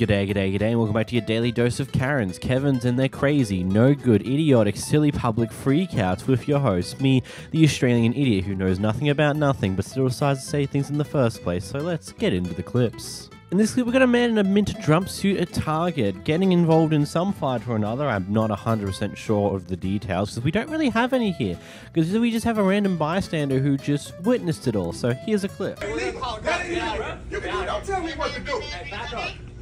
G'day, g'day, g'day, and welcome back to your daily dose of Karens, Kevin's, and their crazy, no good, idiotic, silly public freakouts with your host, me, the Australian idiot who knows nothing about nothing but still decides to say things in the first place. So let's get into the clips. In this clip, we've got a man in a mint jumpsuit at Target getting involved in some fight or another. I'm not 100% sure of the details because we don't really have any here. Because we just have a random bystander who just witnessed it all. So here's a clip. Hey.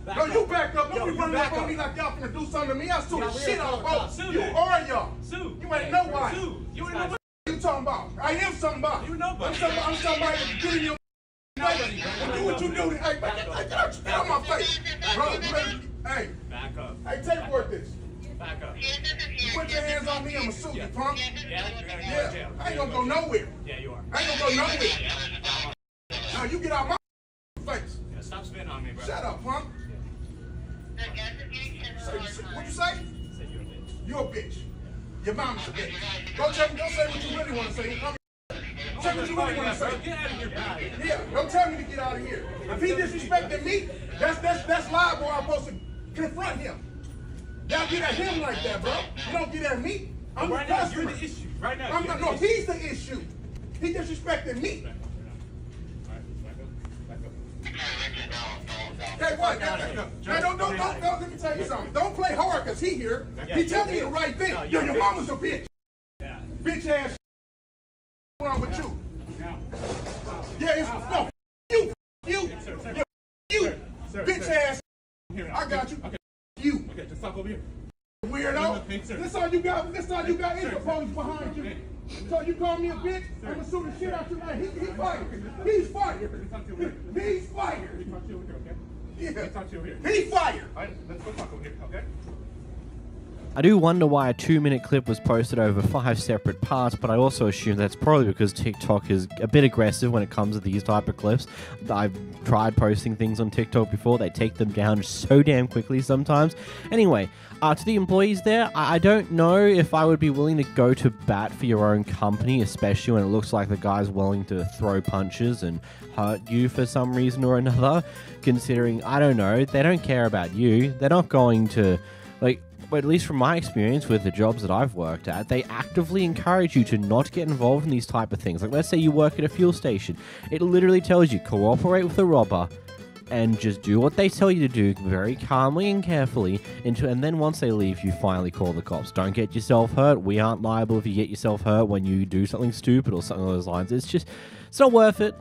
That. You can do. Don't tell me what to do. Back up. Back No, up. you back up. Don't be running back up on me like y'all finna do something to me. I'll sue the shit out of both. You or y'all. Sue. You ain't nobody. Sue. You ain't nobody. What you talking about? I am somebody. You nobody. I'm somebody. I'm somebody that's in your face. Do what you do. Hey, man, get, get, out, my face. Bro, hey, Back up. hey, take work this. Back up. You put your hands on me, I'ma sue you, punk. Yeah, you're gonna go Yeah. I ain't gonna go nowhere. Yeah, you are. I ain't gonna go nowhere. Now you get out my face. Yeah, stop spitting on me, bro. Shut up, punk. Say- say- What you say? Say you're a bitch. You a bitch. Your mama's a bitch. Go tell me, don't say what you really want to say. Come Tell me what you really want to say. Get out of here, bro. Yeah, don't tell me to get out of here. If he disrespected me, that's that's that's liable. I'm supposed to confront him. Y'all get at him like that, bro. You don't get at me. I'm Right the now, customer. you're the issue. Right now, I'm not, no, he's the issue. He disrespected me. Hey, what? Now, now, don't, don't, don't, don't, let me tell you something. Don't play hard because he here. He telling you the right thing. No, Yo, your mama's a bitch. Yeah. Bitch ass. What's wrong with you? Yeah, it's no. You, you, you, you, bitch ass. Here, I got you. Okay. You, Okay, just stop over here. weirdo. This all you got. This all you got. Sir, Interpose behind you. So you call me a bitch? I'ma sue the shit out you. He, he fired. He's fired. Talk to you over here. He's fired. To you over here, okay? Yeah. Talk to you over here. He fired. All right, let's go talk over here, okay? I do wonder why a two minute clip was posted over five separate parts, but I also assume that's probably because TikTok is a bit aggressive when it comes to these type of clips. I've tried posting things on TikTok before, they take them down so damn quickly sometimes. Anyway, uh, to the employees there, I, I don't know if I would be willing to go to bat for your own company, especially when it looks like the guy's willing to throw punches and hurt you for some reason or another, considering, I don't know, they don't care about you. They're not going to, like, at least from my experience with the jobs that I've worked at, they actively encourage you to not get involved in these type of things. Like let's say you work at a fuel station. It literally tells you cooperate with the robber and just do what they tell you to do very calmly and carefully until and then once they leave you finally call the cops. Don't get yourself hurt. We aren't liable if you get yourself hurt when you do something stupid or something along those lines. It's just it's not worth it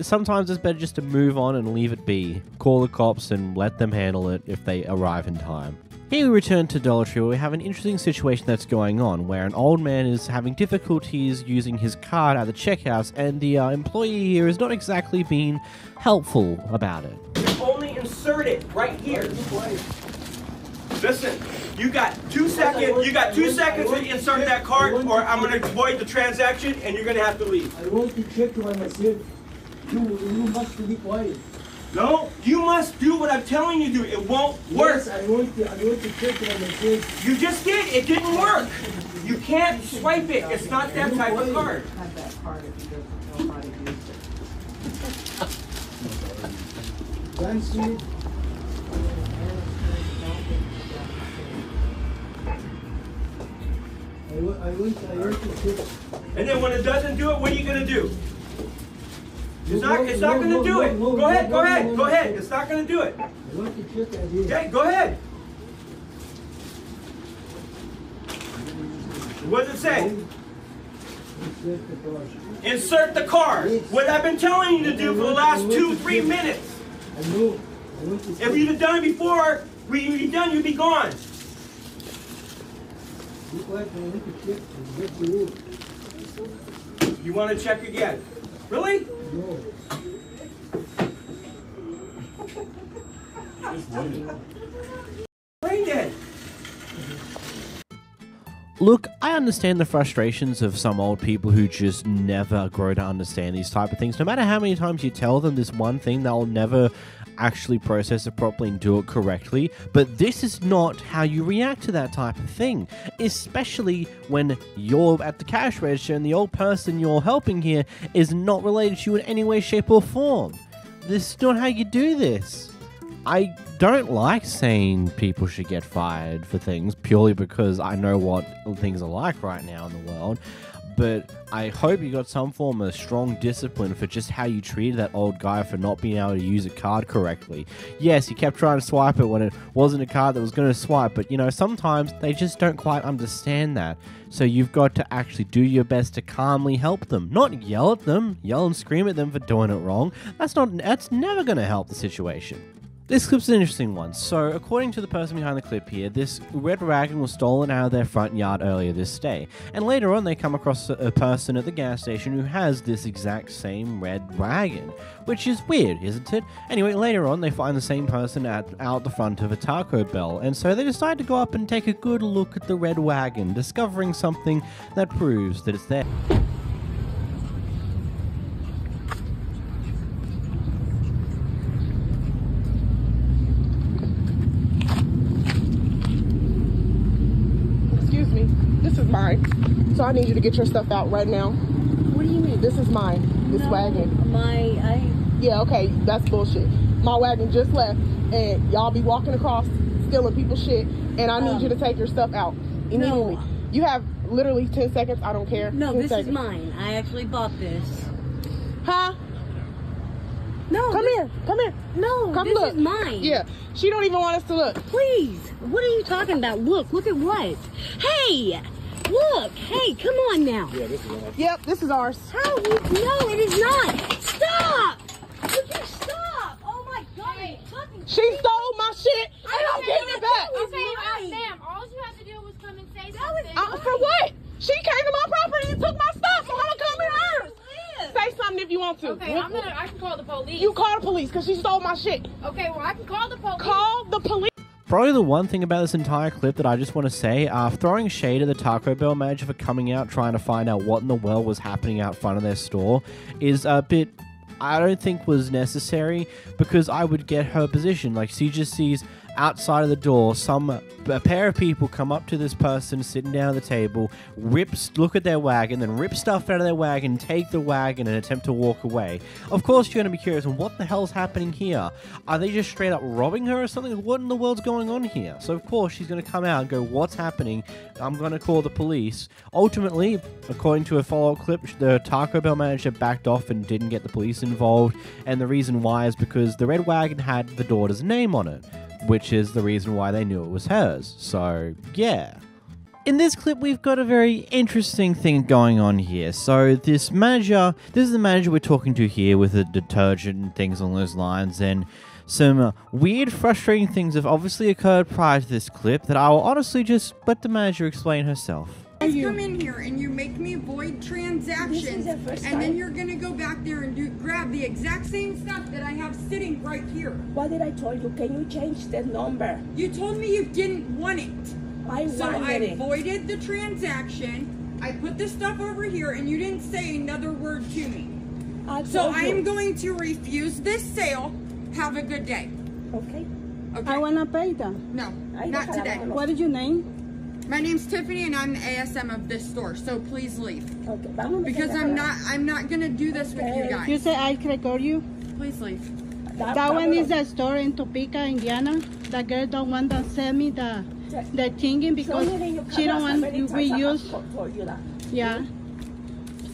sometimes it's better just to move on and leave it be. Call the cops and let them handle it if they arrive in time. Here we return to Dollar Tree where we have an interesting situation that's going on where an old man is having difficulties using his card at the checkouts and the uh, employee here is not exactly being helpful about it. You only insert it right here. Listen, you got two seconds. You got two seconds to insert that card, or I'm gonna void the transaction, and you're gonna have to leave. I want to check by myself. You, you must be quiet. No, you must do what I'm telling you to do. It won't work. Yes, I want to, I want to check by myself. You just did. It didn't work. You can't swipe it. It's not that type of card. have that card if he doesn't know how to use it. Can't see it. I want, I want, I want to check. And then when it doesn't do it, what are you gonna do? It's not. It's not gonna do it. Go ahead. Go ahead. Go ahead. It's not gonna do it. Okay. Go ahead. What does it say? Insert the card. What I've been telling you to do for the last two, three minutes. If you'd have done it before, we you'd be done, you'd be gone. You want to check again? Really? No. Brain dead. Look, I understand the frustrations of some old people who just never grow to understand these type of things. No matter how many times you tell them this one thing, they'll never actually process it properly and do it correctly. But this is not how you react to that type of thing, especially when you're at the cash register and the old person you're helping here is not related to you in any way, shape, or form. This is not how you do this. I don't like saying people should get fired for things purely because I know what things are like right now in the world. But I hope you got some form of strong discipline for just how you treated that old guy for not being able to use a card correctly. Yes, he kept trying to swipe it when it wasn't a card that was going to swipe, but you know, sometimes they just don't quite understand that. So you've got to actually do your best to calmly help them, not yell at them, yell and scream at them for doing it wrong. That's not that's never going to help the situation. This clip's an interesting one. So, according to the person behind the clip here, this red wagon was stolen out of their front yard earlier this day. And later on, they come across a, person at the gas station who has this exact same red wagon, which is weird, isn't it? Anyway, later on, they find the same person at out the front of a Taco Bell, and so they decide to go up and take a good look at the red wagon, discovering something that proves that it's there. Excuse me. This is mine. So I need you to get your stuff out right now. What do you mean? This is mine. This No, wagon. My, I. Yeah, okay. That's bullshit. My wagon just left and y'all be walking across stealing people's shit and I need Oh. you to take your stuff out immediately. No. You have literally 10 seconds. I don't care. No, this seconds. is mine. I actually bought this. Huh? No. Come this- here. Come here. No, Come this look. is mine. Yeah. She don't even want us to look. Please. What are you talking about? Look. Look at what? Hey. Look. Hey, come on now. Yeah, this is ours. Yep, this is ours. How? You, no, it is not. Stop. Would you stop? Oh my God. you fucking She stole my shit and I'm getting it back. Okay, uh, mine. ma'am, all you have to do was come and say That was something. Uh, for what? She came to my property and took my stuff, so I'm gonna come in hers. Say something if you want to. Okay, I'm gonna. I can call the police. You call the police because she stole my shit. Okay, well I can call the police. Call the police. Probably the one thing about this entire clip that I just want to say, uh, throwing shade at the Taco Bell manager for coming out trying to find out what in the world was happening out front of their store is a bit. I don't think was necessary because I would get her position. Like she just sees outside of the door some a pair of people come up to this person sitting down at the table, rips look at their wagon, then rip stuff out of their wagon, take the wagon, and attempt to walk away. Of course, you're going to be curious, what the hell's happening here? Are they just straight up robbing her or something? What in the world's going on here? So of course she's going to come out and go, "What's happening? I'm going to call the police." Ultimately, according to a follow-up clip, the Taco Bell manager backed off and didn't get the police involved, and the reason why is because the red wagon had the daughter's name on it which is the reason why they knew it was hers. So, yeah. In this clip, we've got a very interesting thing going on here. So, this manager, this is the manager we're talking to here with the detergent and things along those lines, and some weird, frustrating things have obviously occurred prior to this clip that I will honestly just let the manager explain herself. Guys come in here and you make me void transactions, the first and then you're gonna go back there and do grab the exact same stuff that I have sitting right here. What did I tell you? Can you change the number? You told me you didn't want it, I so wanted I it. voided the transaction. I put the stuff over here, and you didn't say another word to me. I So I am going to refuse this sale. Have a good day. Okay. Okay. I wanna pay them. no, I not today. have What is your name? My name's Tiffany, and I'm the ASM of this store. So please leave Okay. Vámonos because a la I'm not. I'm not gonna do this with you Okay. guys. You say I can record you? Please leave. That, That one is a store in Topeka, Indiana. The girl don't want to send me the the thinking because So she don't want many you times I we use you that. yeah.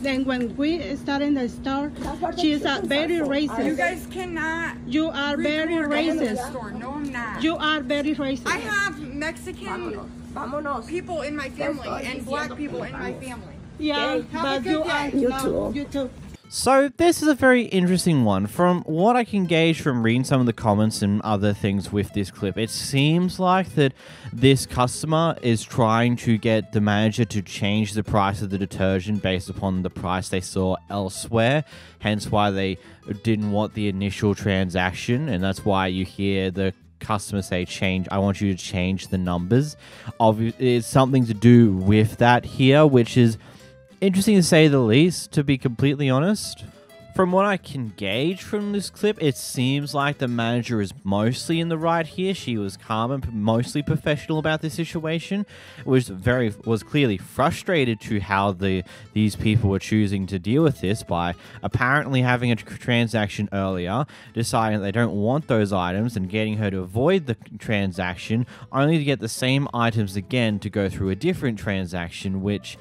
Then when we start in the store, That's what the she's a very racist. You guys cannot. You are very record in the racist. No, I'm not. You are very racist. I have Mexican Vámonos. Vámonos. people in my family and black people in my family. yeah, Have a but good you day. are You too. you too. So, this is a very interesting one. From what I can gauge from reading some of the comments and other things with this clip, it seems like that this customer is trying to get the manager to change the price of the detergent based upon the price they saw elsewhere. Hence, why they didn't want the initial transaction, and that's why you hear the customer say change i want you to change the numbers Obvi- it's something to do with that here which is interesting to say the least, to be completely honest. From what I can gauge from this clip, it seems like the manager is mostly in the right here. She was calm and mostly professional about this situation. Was very was clearly frustrated to how the these people were choosing to deal with this by apparently having a transaction earlier, deciding they don't want those items and getting her to avoid the transaction, only to get the same items again to go through a different transaction, which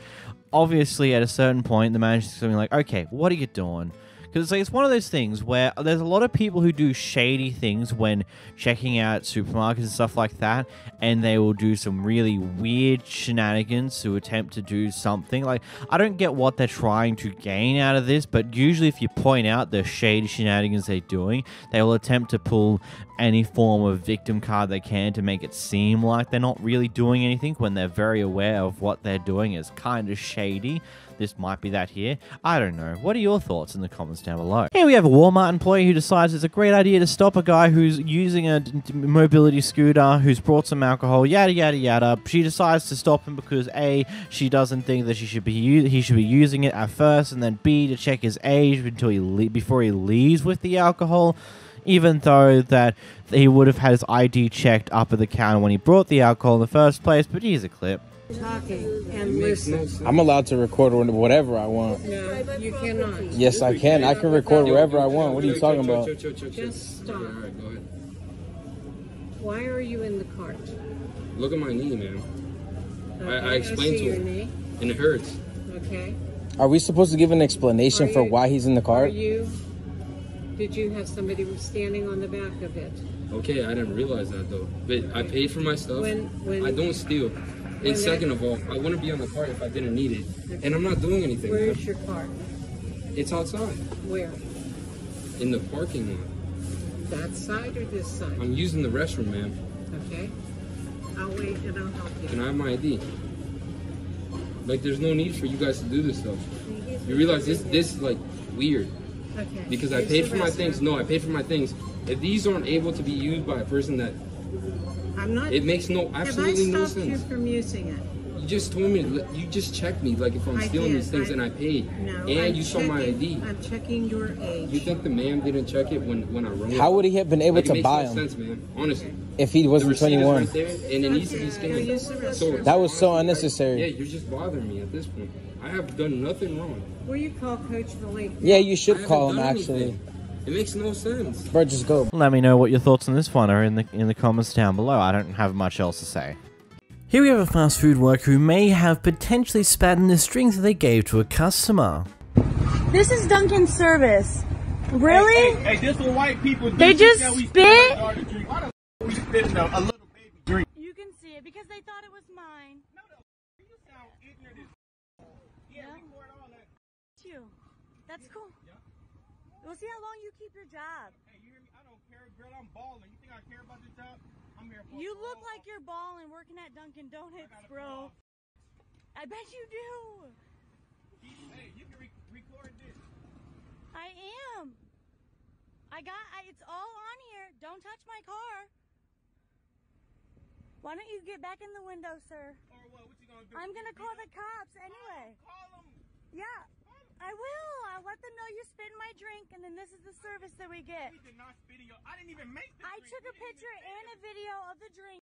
obviously at a certain point the manager's going like, okay, what are you doing? Because it's like it's one of those things where uh, there's a lot of people who do shady things when checking out supermarkets and stuff like that, and they will do some really weird shenanigans to attempt to do something. Like I don't get what they're trying to gain out of this, but usually if you point out the shady shenanigans they're doing, they will attempt to pull any form of victim card they can to make it seem like they're not really doing anything when they're very aware of what they're doing is kind of shady. This might be that here. I don't know. What are your thoughts in the comments down below? Here we have a Walmart employee who decides it's a great idea to stop a guy who's using a mobility scooter, who's brought some alcohol, yada yada yada. She decides to stop him because a she doesn't think that she should be he should be using it at first, and then b to check his age until he before he leaves with the alcohol. Even though that he would have had his ID checked up at the counter when he brought the alcohol in the first place, but here's a clip. Talking and listen. I'm allowed to record whatever I want. No, you cannot. Yes, I can. I can record wherever I want. What are you talking about? Just stop. Why are you in the cart? Look at my knee, man. I, Okay, I explained see to him, and it hurts. Okay. Are we supposed to give an explanation Are for why he's in the Are you? Did you have somebody standing on the back of it? Okay, I didn't realize that though. But I paid for my stuff. When- when- I don't steal. And second of all, I wouldn't be on the cart if I didn't need it. And I'm not doing anything. man. Where's your cart? It's outside, Where? in the parking lot. That side or this side? I'm using the restroom, ma'am. Okay. I'll wait and I'll help you. Can I have my ID? Like, there's no need for you guys to do this stuff. You realize this, this is like weird. Okay. Because I paid for my things. No, I paid for my things. If these aren't able to be used by a person that I'm not. It makes no- absolutely Have no I stopped you sense. from using it? You just told me, you just checked me like if I'm I stealing did. these things I- and I paid. No. and I'm you saw my ID. I'm checking your age. You think the man didn't check it when, when I rung How would he have been able Like, it to makes buy no them sense, man. Honestly. if he wasn't 21? right there, and it needs to be Use the scanned. restroom. So That was so Yeah, unnecessary. you're just bothering me at this point. I have done nothing wrong. Will you call Coach Malik? Yeah, you should call him actually. anything. It makes no sense. Bro, just go. Let me know what your thoughts on this one are in the in the comments down below. I don't have much else to say. Here we have a fast food worker who may have potentially spat in the drink that they gave to a customer. This is Dunkin's service. Really? Hey, this what white people do. They just said we spit? in our daughter drink. Why the we spit in a, a little baby drink? You can see it because they thought it was mine. You sound ignorant as Yeah. You. That's cool. We'll see how long you keep your job. Hey, you hear me? I don't care, girl. I'm balling. You think I care about this job? I'm here for You look like you're balling working at Dunkin' Donuts, bro. I bet you do. Hey, you can re- record this. I am. I got. I, it's all on here. Don't touch my car. Why don't you get back in the window, sir? Or what? What you gonna do? I'm gonna call the cops anyway. Call them. Yeah, I will. I'll let them know you spit in my drink, and then this is the service that we get. We did not spit in your. I didn't even make this I drink. took a picture and a video of the drink.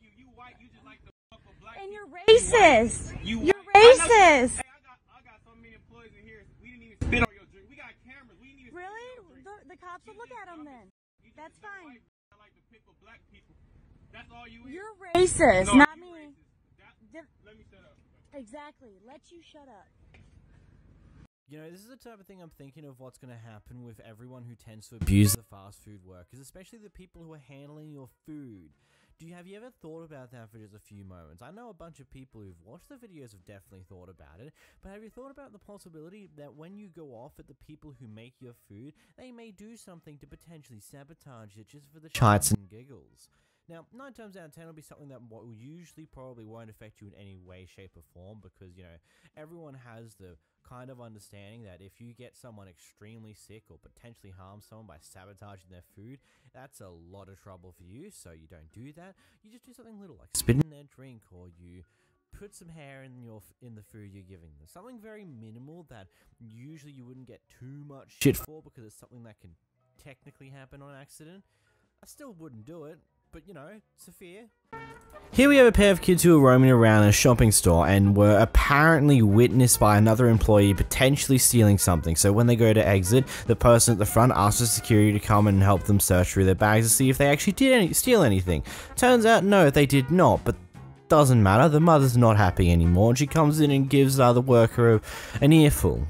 You, you white. You just like to fuck with black And you're racist. You. I racist. Hey, I got, I got so many employees in here. We didn't even spit on your drink. We got cameras. We didn't even. Really? Spit on your drink. The, the cops will look at them then. That's fine. I like to pick with black people. That's all you is. You're racist, No, not you me. racist. That- let me shut up. Exactly. Let you shut up. You know, this is the type of thing I'm thinking of what's going to happen with everyone who tends to abuse the fast food workers, especially the people who are handling your food. Do you have you ever thought about that for just a few moments? I know a bunch of people who've watched the videos have definitely thought about it, but have you thought about the possibility that when you go off at the people who make your food, they may do something to potentially sabotage it just for the chites and giggles? Now, nine times out of ten, it'll be something that will usually probably won't affect you in any way, shape, or form because, you know, everyone has the kind of understanding that if you get someone extremely sick or potentially harm someone by sabotaging their food, that's a lot of trouble for you, so you don't do that. You just do something little like spit in their drink or you put some hair in your in the food you're giving them. Something very minimal that usually you wouldn't get too much shit for because it's something that can technically happen on accident. I still wouldn't do it, but you know, it's a fear. Here we have a pair of kids who are roaming around a shopping store and were apparently witnessed by another employee potentially stealing something. So when they go to exit, the person at the front asks the security to come and help them search through their bags to see if they actually did any steal anything. Turns out no, they did not, but doesn't matter. The mother's not happy anymore and she comes in and gives the other worker a, an earful.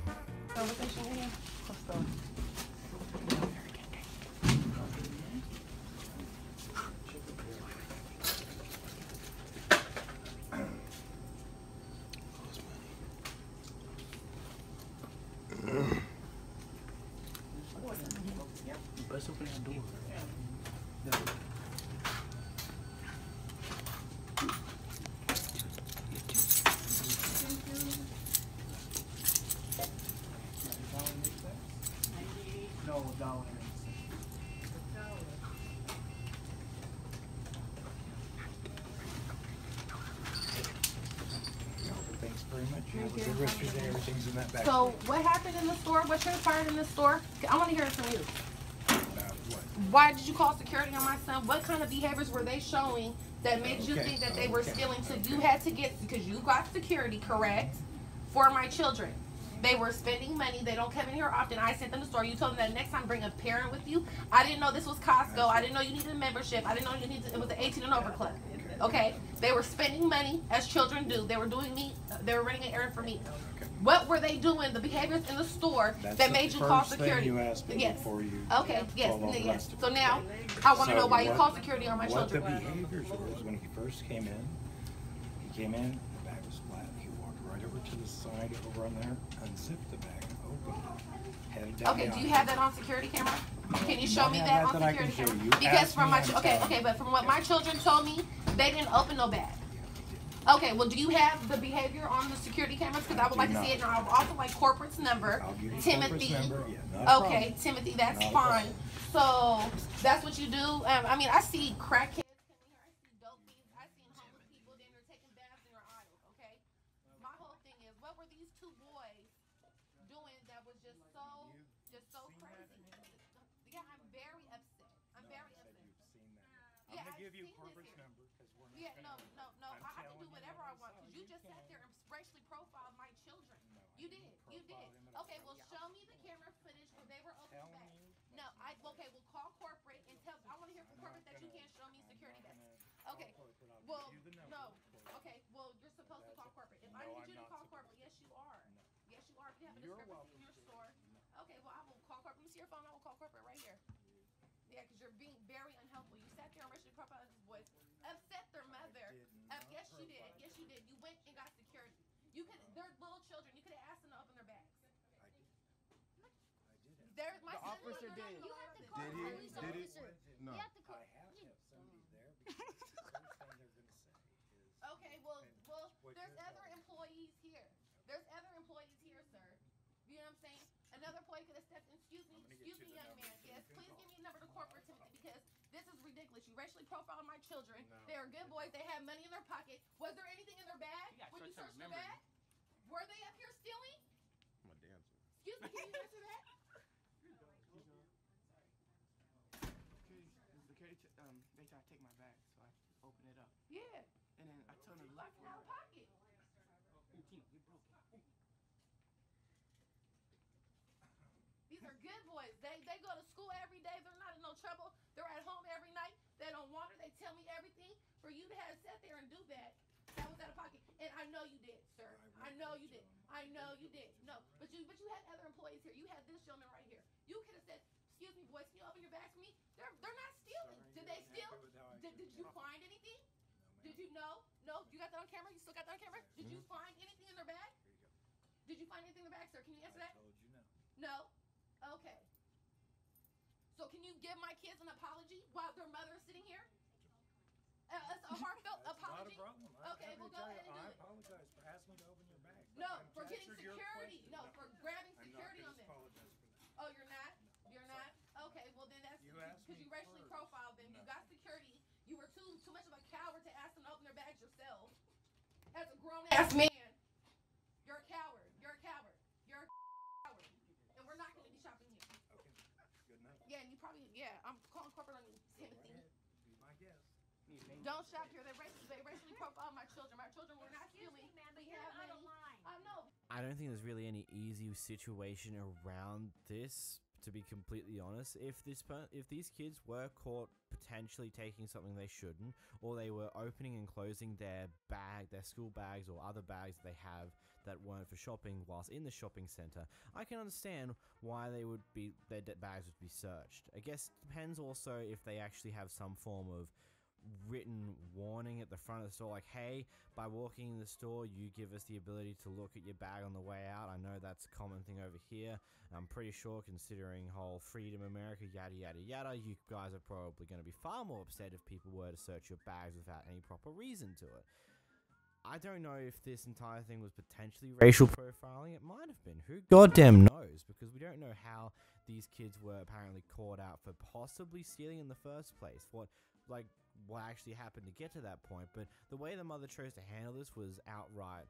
Thanks very much. You have a good rest of your day. Everything's in that. So what happened in the store? What transpired in the store? I want to hear it from you. Why did you call security on my son? What kind of behaviors were they showing that made you think that they were okay. stealing? So you had to get because you got security correct for my children. They were spending money. They don't come in here often. I sent them to the store. You told them that next time bring a parent with you. I didn't know this was Costco. I didn't know you needed a membership. I didn't know you needed it was an 18 and over club. Okay, they were spending money as children do. They were doing meat. They were running an errand for meat. What were they doing? The behaviors in the store That's that made you call security. you me yes. before you Okay. Yes. told all the yes. So now I want to So know why you what- called security on my what children. the behaviors was when he first came in, he came in, the bag was flat. He walked right over to the side over on there, unzipped the bag, opened it, headed down Okay, do you have that on security camera? Can you show me that that on that security camera? Because Ask from my okay, okay, but from what my children told me, they didn't open no bag. Okay, well, do you have the behavior on the security cameras? Because I would do like to see it, and I would also like corporate's number. I'll give you Timothy. number. Yeah, Okay. Timothy, that's Not fine. So that's what you do. Um, I mean, I see crackheads coming here. I see dope fiends. I see homeless people. Then they're taking baths in your aisles. Okay. My whole thing is, what were these two boys doing that was just so, just so crazy? Yeah, I'm very upset. I'm very upset. I'm Yeah, gonna I've give you seen this corporate's here. number, because we're not Yeah, no, gonna- no, no. I'm I, I can do telling you whatever I want because you no, just you sat there and racially profiled my children. you did. Okay, well, show me the camera footage where they were open back. No, I okay. We'll call corporate and tell. I want to hear from corporate that you can't show me security bags. Okay. Well, no. Okay. Well, you're supposed to call corporate. If I No, need I'm you to not call corporate, yes, you are. Yes, you are. If you have a You're discrepancy in your store. Okay. Well, I will call corporate. Let me see your phone. I will call corporate right here. Yeah, because you're being very unhelpful. You sat there and racially profiled these boys, There, my The son officer was did. You have to call Did he? police Did he? officer. No. You have to call. I have to have somebody there because the first thing they're gonna say Okay, well, well, there's other employees here. There's other employees here, sir. You know what I'm saying? Another employee could have stepped in. Excuse me, excuse me, young number man. Yes, please give me a number to corporate Timothy because this is ridiculous. You racially profiled my children. No. They are good boys. They have money in their pocket. Was there anything in their bag You got when you short-term searched their bag? Were they up here stealing? I'm a dancer. Excuse me, can you answer that? Security, um, they tried to take my bag, so I opened it up. Yeah. And then I told them to look Like for in our it. pocket. Ooh, Tina, you broke it. These are good boys. They they go to school every day. They're not in no trouble. They're at home every night. They don't wander. They tell me everything. For you to have sat there and do that, that was out of pocket. And I know you did, sir. I know you did. I know you did. No, but you but you had other employees here. You had this gentleman right here. You could have said, "Excuse me, boys, can you open your bags for me?" They're they're not stealing. Did they steal? Did, did you find anything? Did you know? No, you got that on camera. You still got that on camera. Did you find anything in their bag? Did you find anything in their bag, sir? Can you answer that? told you no. No? Okay. So can you give my kids an apology while their mother is sitting here? Uh, it's a heartfelt That's not a apology? problem. I'm Okay, happy well to go ahead and do I it. apologize for asking me to open your bag. No, I've for getting security. question. No, for grabbing security on them. apologize for that. Oh, you're not? You're not? Okay, well then that's because me you racially first. profiled them. You got security. You were too too much of a coward to ask them to open their bags yourself. as a grown ass man. You're a coward. You're a coward. You're a coward. And we're not going to be shopping you. Yeah, and you probably, yeah, I'm calling corporate on you, Timothy. Don't shop here. They racially, they racially profile my children. My children were not stealing. They have money. I know. I don't think there's really any easy situation around this. To be completely honest, if this if these kids were caught potentially taking something they shouldn't, or they were opening and closing their bag, their school bags or other bags that they have that weren't for shopping whilst in the shopping center, I can understand why they would be their bags would be searched. I guess it depends also if they actually have some form of written warning at the front of the store like hey by walking in the store you give us the ability to look at your bag on the way out i know that's a common thing over here i'm pretty sure considering whole freedom america yada yada yada you guys are probably going to be far more upset if people were to search your bags without any proper reason to it I don't know if this entire thing was potentially racial profiling. It might have been. Who goddamn knows? Because we don't know how these kids were apparently caught out for possibly stealing in the first place. What, like, what actually happened to get to that point? But the way the mother chose to handle this was outright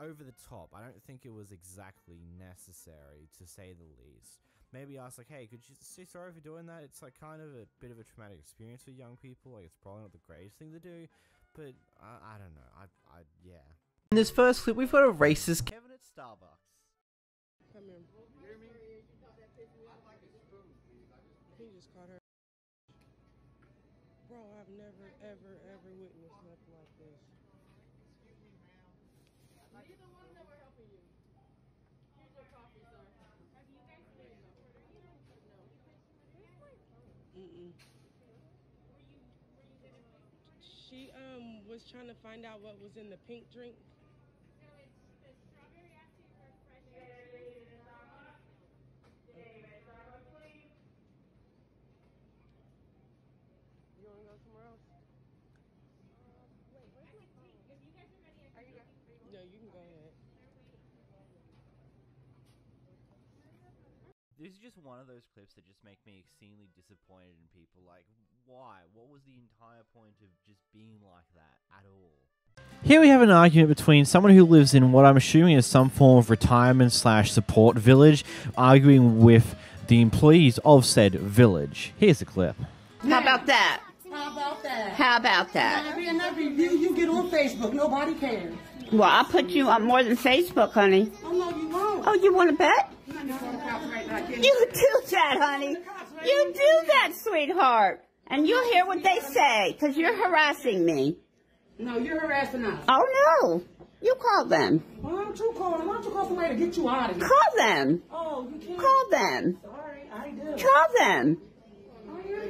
over the top. I don't think it was exactly necessary, to say the least. Maybe ask like, hey, could you say sorry for doing that? It's like kind of a bit of a traumatic experience for young people. Like, it's probably not the greatest thing to do, but I, I don't know. I, I, yeah. In this first clip, we've got a racist Kevin at Starbucks. Come here. He just caught her. Bro, I've never, ever, ever witnessed nothing like this. Excuse me, ma'am. Like, Neither one of them are helping you. Here's your coffee, sir. Have you guys been no. Mm-mm. She um was trying to find out what was in the pink drink. You wanna go somewhere else? No, you can go ahead. This is just one of those clips that just make me exceedingly disappointed in people. Like, why? What was the entire point of just being like that at all? Here we have an argument between someone who lives in what I'm assuming is some form of retirement slash support village, arguing with the employees of said village. Here's the clip. How about that? How about that? How about that? Every and every view you get on Facebook, nobody cares. Well, I'll put you on more than Facebook, honey. Oh no, you won't. Oh, you want to bet? You You do that, honey. You do that, sweetheart. And you'll hear what they say, because you're harassing me. No, you're harassing us. Oh, no. You call them. Why don't you call? Why don't you call somebody to get you out of here? Call them. Oh, you can't. Call them. Sorry, I do. Call them.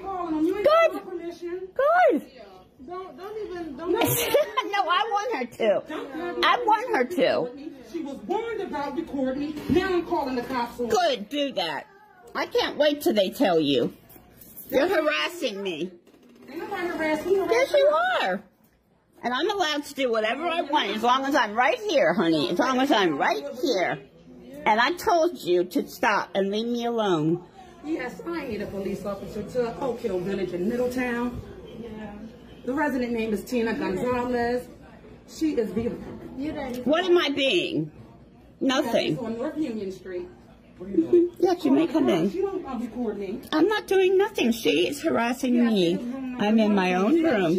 Calling them. You ain't Good. got permission. Good. Don't, don't even. Don't no, I want her to. I want her to. She was warned about recording. Now I'm calling the cops. on. Good, do that. I can't wait till they tell you. You're harassing me. Ain't nobody harassing you. Yes, you are. And I'm allowed to do whatever I want as long as I'm right here, honey. As long as I'm right here. And I told you to stop and leave me alone. Yes, I need a police officer to Oak Hill Village in Middletown. The resident name is Tina Gonzalez. She is beautiful. What am I being? Nothing. On North Union Street. Yes, you may come in. You don't uh, record me. I'm not doing nothing. She is harassing me. I'm in my own room.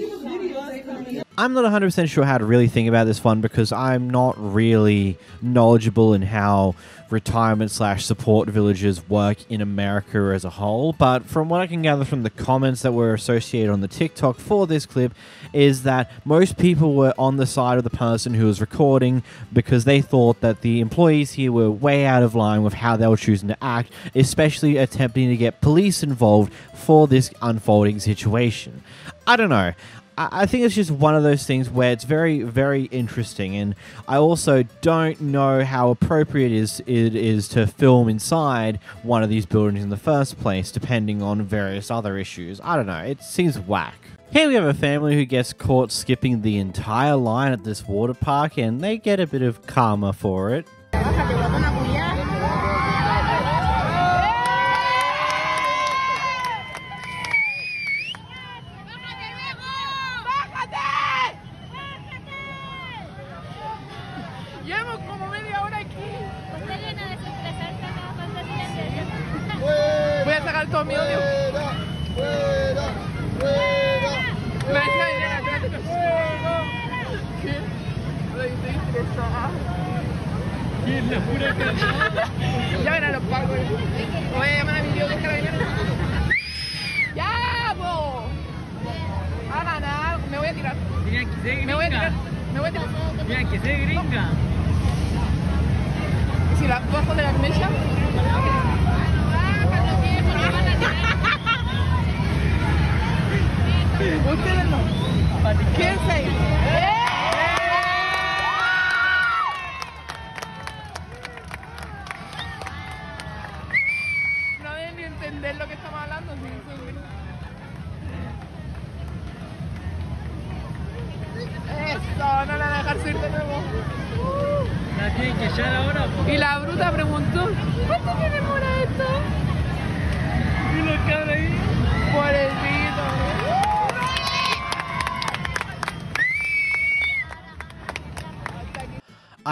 I'm not 100% sure how to really think about this one because I'm not really knowledgeable in how retirement slash support villages work in America as a whole. But from what I can gather from the comments that were associated on the TikTok for this clip, is that most people were on the side of the person who was recording because they thought that the employees here were way out of line with how they were choosing to act, especially attempting to get police involved for this unfolding situation. I don't know. I think it's just one of those things where it's very, very interesting, and I also don't know how appropriate it is it is to film inside one of these buildings in the first place, depending on various other issues. I don't know. It seems whack. Here we have a family who gets caught skipping the entire line at this water park, and they get a bit of karma for it.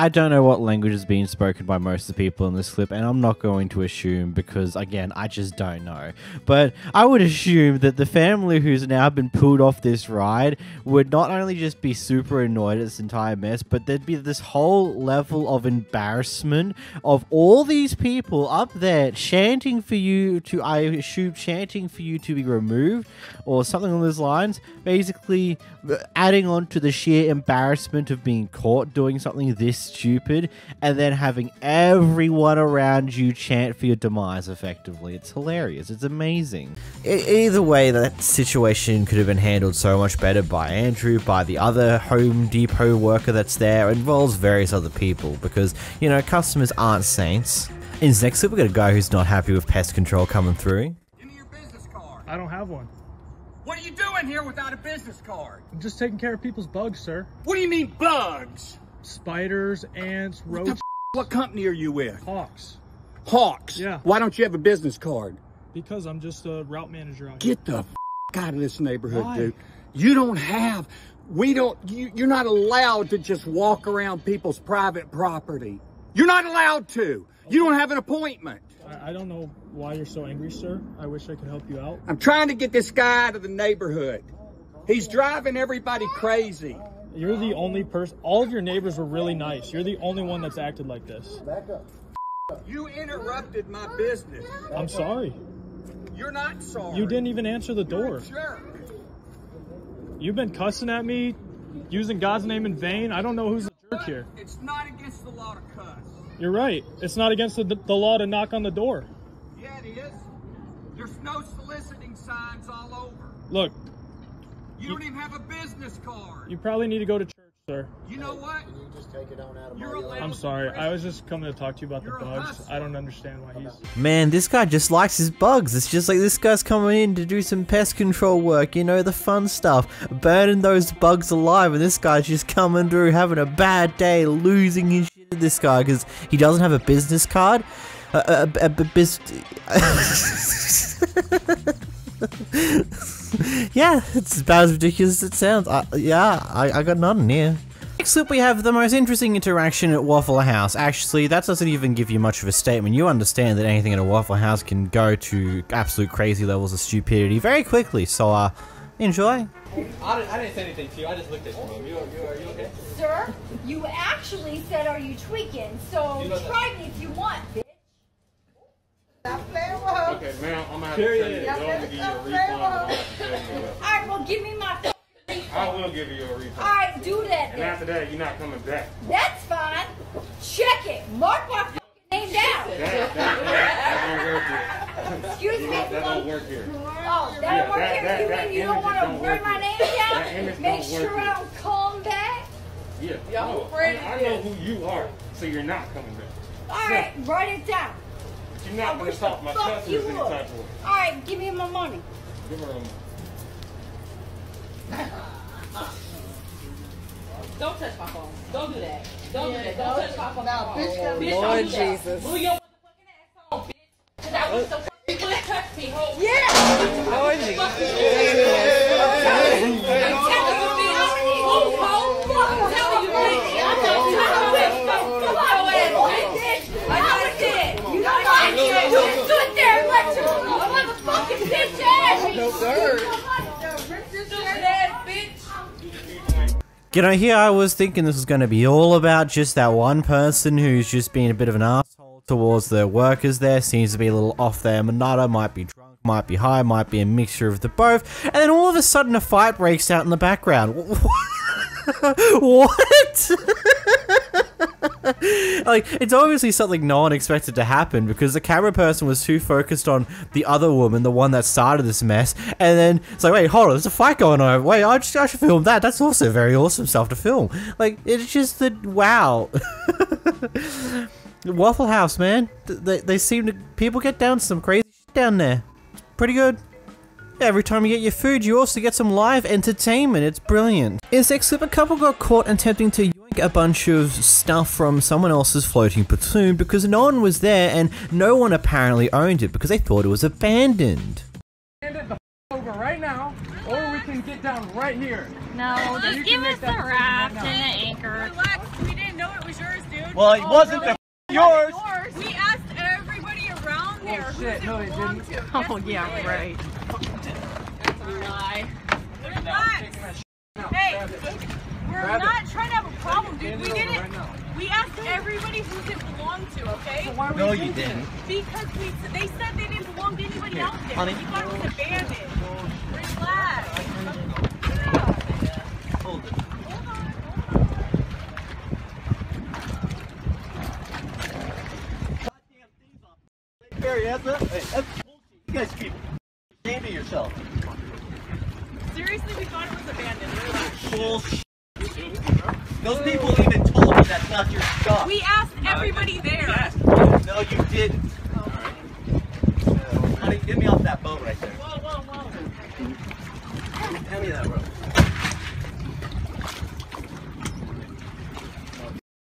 I don't know what language is being spoken by most of the people in this clip, and I'm not going to assume because, again, I just don't know. But I would assume that the family who's now been pulled off this ride would not only just be super annoyed at this entire mess, but there'd be this whole level of embarrassment of all these people up there chanting for you to, I assume, chanting for you to be removed or something along those lines. Basically, adding on to the sheer embarrassment of being caught doing something this stupid and then having everyone around you chant for your demise effectively. It's hilarious. It's amazing. E- either way, that situation could have been handled so much better by Andrew, by the other Home Depot worker that's there, as well various other people because, you know, customers aren't saints. In this next clip, we got a guy who's not happy with pest control coming through. Give me your business card. I don't have one. What are you doing here without a business card? I'm just taking care of people's bugs, sir. What do you mean bugs? Spiders, ants, roaches. What company are you with? Hawks. Hawks. Yeah. Why don't you have a business card? Because I'm just a route manager out here. Get the f- out of this neighborhood, Why? dude. You don't have. We don't. You, you're not allowed to just walk around people's private property. You're not allowed to. You don't have an appointment. I, I don't know why you're so angry, sir. I wish I could help you out. I'm trying to get this guy out of the neighborhood. He's driving everybody crazy. You're the only person. All of your neighbors were really nice. You're the only one that's acted like this. Back up. You interrupted my business. I'm sorry. You're not sorry. You didn't even answer the door. Sure. You've been cussing at me, using God's name in vain. I don't know who's the jerk here. It's not against the law to cuss. You're right. It's not against the, the law to knock on the door. Yeah, it is. There's no soliciting signs all over. Look, You don't even have a business card. you probably need to go to church, sir. You know what? you just take it on out of You're allowed I'm sorry. I was just coming to talk to you about the bugs. I don't understand why he's. Man, this guy just likes his bugs. It's just like this guy's coming in to do some pest control work, you know, the fun stuff. Burning those bugs alive, and this guy's just coming through having a bad day, losing his shit at this guy because he doesn't have a business card. A, a, a, a bis- yeah, it's about as ridiculous as it sounds. I, yeah, I, I got nothing here. Next up, we have the most interesting interaction at Waffle House. Actually, that doesn't even give you much of a statement. You understand that anything at a Waffle House can go to absolute crazy levels of stupidity very quickly. So, uh, enjoy. I didn't, I didn't say anything to you. I just looked at you. You, you, are you okay? Sir, you actually said, are you tweaking? So You know try me if you want, bitch. Okay, ma'am, I'm gonna have to tell you that. I'm gonna give you a refund. I'm gonna have to tell you. Alright, well give me my refund. I will give you a refund. Alright, do that And then. after that, you're not coming back. That's fine. Check it. Mark my f- name down. That, that, that, that don't work here. Excuse You me. know, That don't work here. Oh, that Yeah, don't work that- here. that- you that mean you don't want to don't write work my here. name down? Make sure. I don't come back. Yeah. Y'all no, friends I, I know who you are, so you're not coming back. Alright, write it down. You're not I gonna wish stop the my customers you any type of way. Alright, give me my money. Give her a moment. Don't touch my phone. Don't do that. Don't do that. Don't touch my phone. Now, bitch, gotta- Bitch, Lord don't do that. Jesus. Move your motherfucking ass home, bitch. Cause I was so fucking gonna touch me, hoe. Yeah. Lord Jesus. I'm telling you, bitch. No, sir. You know, here I was thinking this was going to be all about just that one person who's just being a bit of an asshole towards their workers there, seems to be a little off there, Manada might be drunk might be high, might be a mixture of the both, and then all of a sudden a fight breaks out in the background. what? like, it's obviously something no one expected to happen because the camera person was too focused on the other woman, the one that started this mess. And then it's like, wait, hold on, there's a fight going on. Wait, I, just, I should film that. That's also very awesome stuff to film. Like, it's just that, wow. Waffle House, man. They, they seem to, people get down some crazy shit down there. It's pretty good. Every time you get your food, you also get some live entertainment. It's brilliant. In clip, a couple got caught attempting to a bunch of stuff from someone else's floating platoon because no one was there and no one apparently owned it because they thought it was abandoned. Hand it the f- over right now, or we can get down right here. No, just give us the raft right and now. an anchor. Relax, we didn't know it was yours, dude. Well, it oh, wasn't the f- yours. We asked everybody around oh, there who shit, it no, it didn't. to. Oh, yeah, right. That's a lie. Relax. Hey, we're Grab it. not trying to have a problem, dude. We didn't. right. We asked everybody who it belonged to, okay? why No, you didn't. Because we, they said they didn't belong to anybody Here, out there. honey. We thought it was abandoned. Relax. Hold it. Barry, that's a, hey, that's bullshit. You guys keep ashamed of yourself. Seriously, we thought it was abandoned. Relax. Bullshit. Those people even told me that's not your stuff. We asked everybody there. No, you didn't. Honey, get me off that boat right there. Whoa, whoa, whoa. Hand me that rope.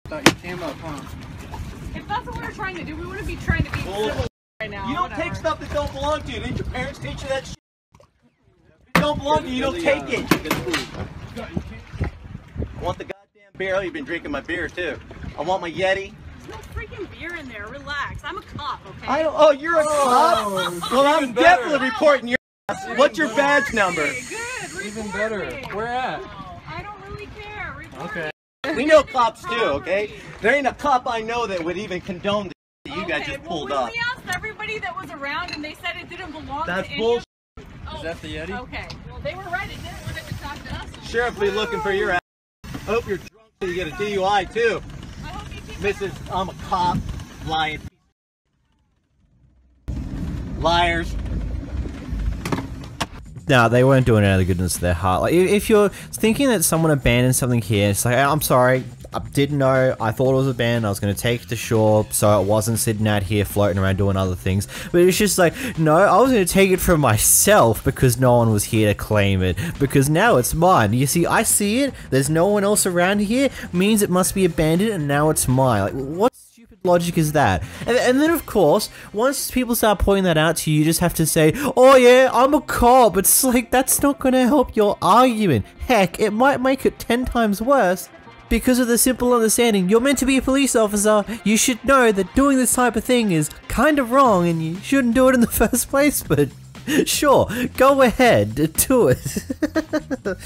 Thought you came up, huh? If that's what we were trying to do, we wouldn't be trying to be civil right now. You don't whatever. take stuff that don't belong to you. Didn't your parents teach you that shit? If it don't belong to you, you don't take it. I want the goddamn barrel. Oh, you've been drinking my beer too. I want my Yeti. There's no freaking beer in there. Relax. I'm a cop, okay? I don't. Oh, you're a oh, cop. Well, I'm better. definitely reporting your ass. What's your badge number? Good. Even better. Where at? Oh, I don't really care. Report Okay. We know cops too, okay? There ain't a cop I know that would even condone the shit that you guys Okay, just well, pulled we, up. we asked everybody that was around, and they said it didn't belong That's to any bullshit. Oh, Is that the Yeti? Okay. Well, they were right. It didn't want it to talk to us. Sheriff be looking for your ass. I hope you're drunk so you get a DUI too. Mrs. I'm a cop. Lying. Liars. No, they weren't doing it out of the goodness of their heart. Like, if if you're thinking that someone abandoned something here, it's like, I'm sorry, I didn't know. I thought it was abandoned. I was going to take it to shore, so it wasn't sitting out here floating around doing other things. But it's just like, no, I was going to take it for myself because no one was here to claim it. Because now it's mine. You see, I see it. There's no one else around here. Means it must be abandoned, and now it's mine. Like, what stupid logic is that? And, and then, of course, once people start pointing that out to you, you just have to say, oh yeah, I'm a cop. It's like, that's not going to help your argument. Heck, it might make it 10 times worse. Because of the simple understanding, you're meant to be a police officer. You should know that doing this type of thing is kind of wrong and you shouldn't do it in the first place, but sure, go ahead, do it.